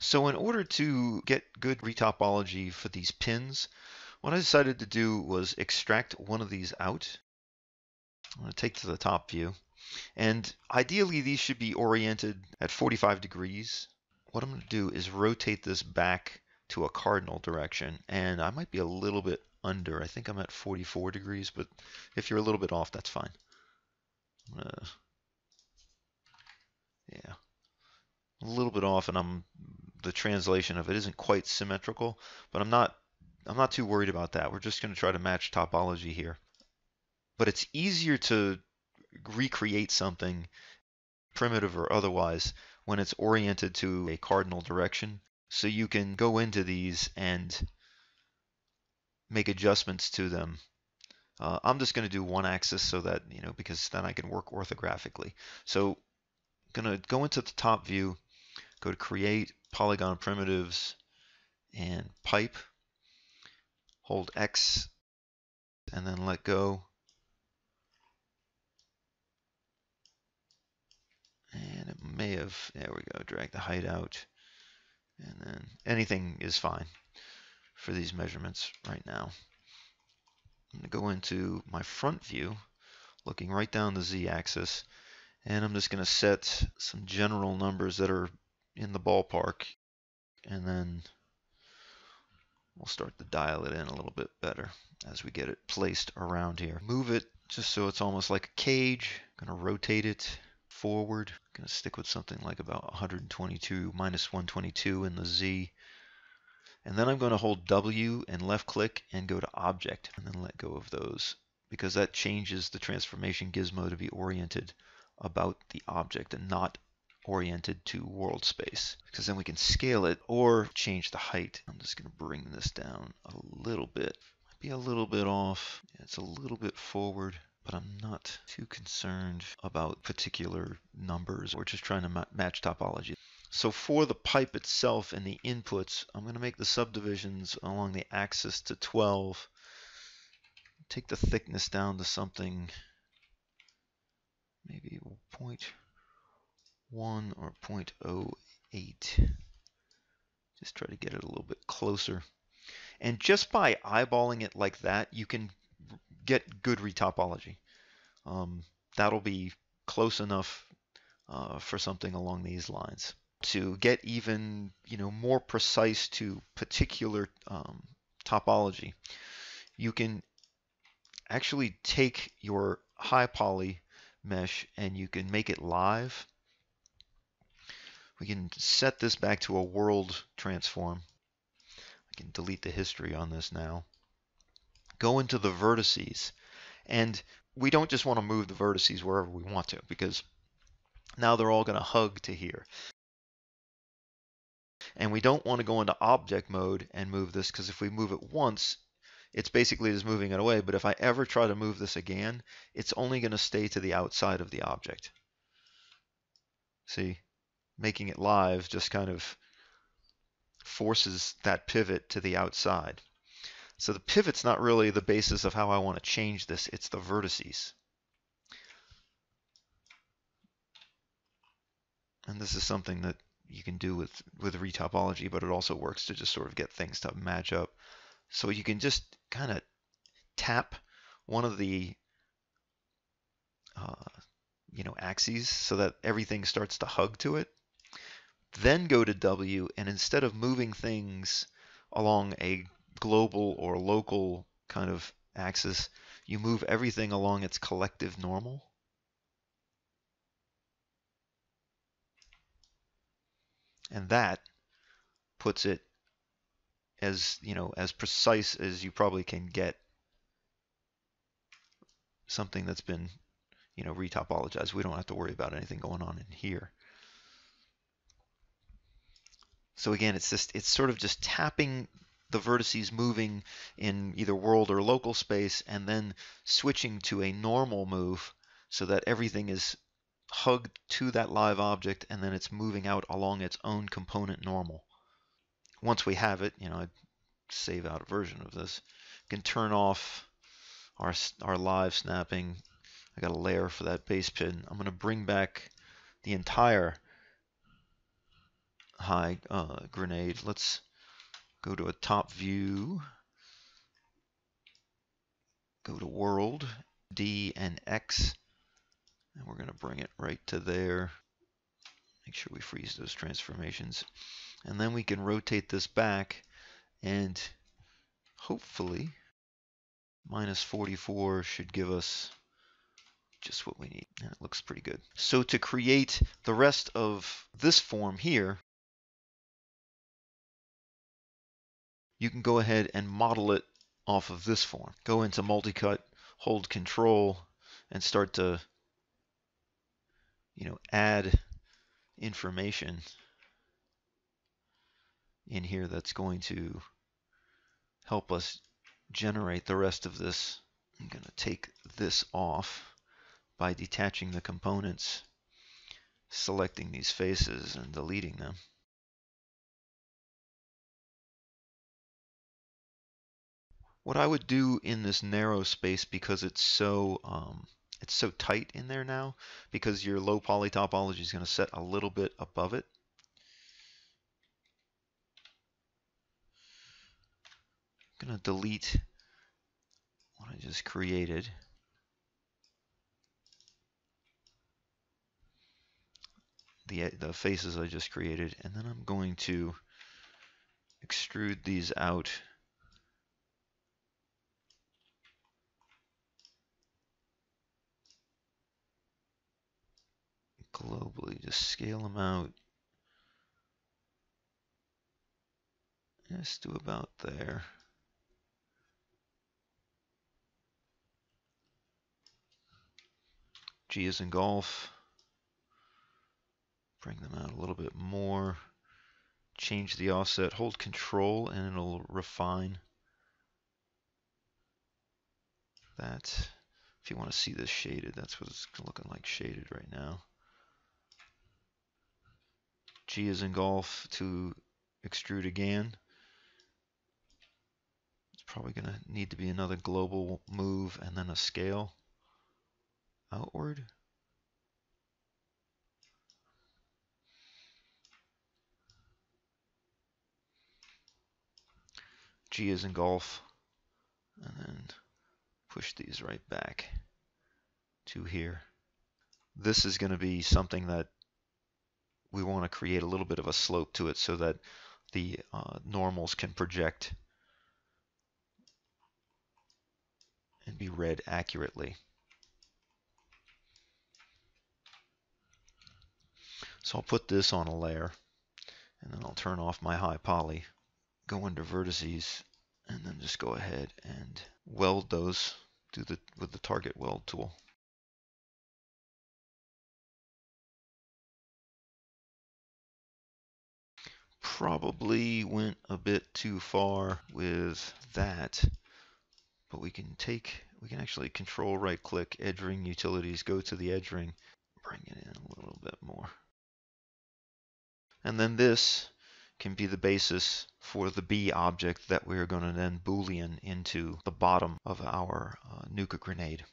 So in order to get good retopology for these pins, what I decided to do was extract one of these out. I'm going to take to the top view. And ideally, these should be oriented at 45 degrees. What I'm going to do is rotate this back to a cardinal direction. And I might be a little bit under. I think I'm at 44 degrees, but if you're a little bit off, that's fine. Uh, yeah, a little bit off, and I'm the translation of it isn't quite symmetrical, but I'm not I'm not too worried about that. We're just going to try to match topology here. But it's easier to recreate something, primitive or otherwise, when it's oriented to a cardinal direction. So you can go into these and make adjustments to them. Uh, I'm just going to do one axis so that, you know, because then I can work orthographically. So I'm going to go into the top view, go to Create, Polygon Primitives, and Pipe. Hold X and then let go. And it may have, there we go, drag the height out. And then anything is fine for these measurements right now. I'm going to go into my front view, looking right down the z-axis, and I'm just going to set some general numbers that are in the ballpark, and then we'll start to dial it in a little bit better as we get it placed around here. Move it just so it's almost like a cage. To rotate it forward. I'm going to stick with something like about 122 minus 122 in the z and then I'm going to hold W and left click and go to object and then let go of those because that changes the transformation gizmo to be oriented about the object and not oriented to world space because then we can scale it or change the height. I'm just going to bring this down a little bit. Might be a little bit off. It's a little bit forward but I'm not too concerned about particular numbers. We're just trying to ma match topology. So for the pipe itself and the inputs, I'm going to make the subdivisions along the axis to 12. Take the thickness down to something maybe 0.1 or 0.08. Just try to get it a little bit closer. And just by eyeballing it like that, you can get good retopology. Um, that'll be close enough uh, for something along these lines. To get even you know more precise to particular um, topology, you can actually take your high poly mesh and you can make it live. We can set this back to a world transform. I can delete the history on this now go into the vertices. And we don't just want to move the vertices wherever we want to because now they're all going to hug to here. And we don't want to go into object mode and move this because if we move it once, it's basically just moving it away. But if I ever try to move this again, it's only going to stay to the outside of the object. See, making it live just kind of forces that pivot to the outside. So the pivot's not really the basis of how I want to change this, it's the vertices. And this is something that you can do with, with retopology, but it also works to just sort of get things to match up. So you can just kind of tap one of the uh, you know axes so that everything starts to hug to it. Then go to W, and instead of moving things along a global or local kind of axis, you move everything along its collective normal. And that puts it as, you know, as precise as you probably can get something that's been, you know, retopologized. We don't have to worry about anything going on in here. So again, it's just it's sort of just tapping the vertices moving in either world or local space and then switching to a normal move so that everything is hugged to that live object and then it's moving out along its own component normal. Once we have it, you know, I'd save out a version of this. We can turn off our, our live snapping. I got a layer for that base pin. I'm going to bring back the entire high uh, grenade. Let's go to a top view. Go to world, D and X. And we're going to bring it right to there. Make sure we freeze those transformations. And then we can rotate this back and hopefully minus 44 should give us just what we need. And it looks pretty good. So to create the rest of this form here, you can go ahead and model it off of this form. Go into multi-cut, hold control, and start to you know, add information in here that's going to help us generate the rest of this. I'm going to take this off by detaching the components, selecting these faces and deleting them. What I would do in this narrow space because it's so um, it's so tight in there now because your low poly topology is going to set a little bit above it. I'm going to delete what I just created. The, the faces I just created and then I'm going to extrude these out globally. Just scale them out. Let's do about there. G is in golf. Bring them out a little bit more. Change the offset. Hold control and it'll refine that. If you want to see this shaded, that's what it's looking like shaded right now. G is in golf to extrude again. It's probably going to need to be another global move and then a scale outward. G is in golf and then push these right back to here. This is going to be something that we want to create a little bit of a slope to it so that the uh, normals can project and be read accurately. So I'll put this on a layer and then I'll turn off my high poly, go into vertices and then just go ahead and weld those do the with the target weld tool. Probably went a bit too far with that, but we can take, we can actually control right click, edge ring utilities, go to the edge ring, bring it in a little bit more. And then this can be the basis for the B object that we're going to then boolean into the bottom of our uh, Nuka grenade.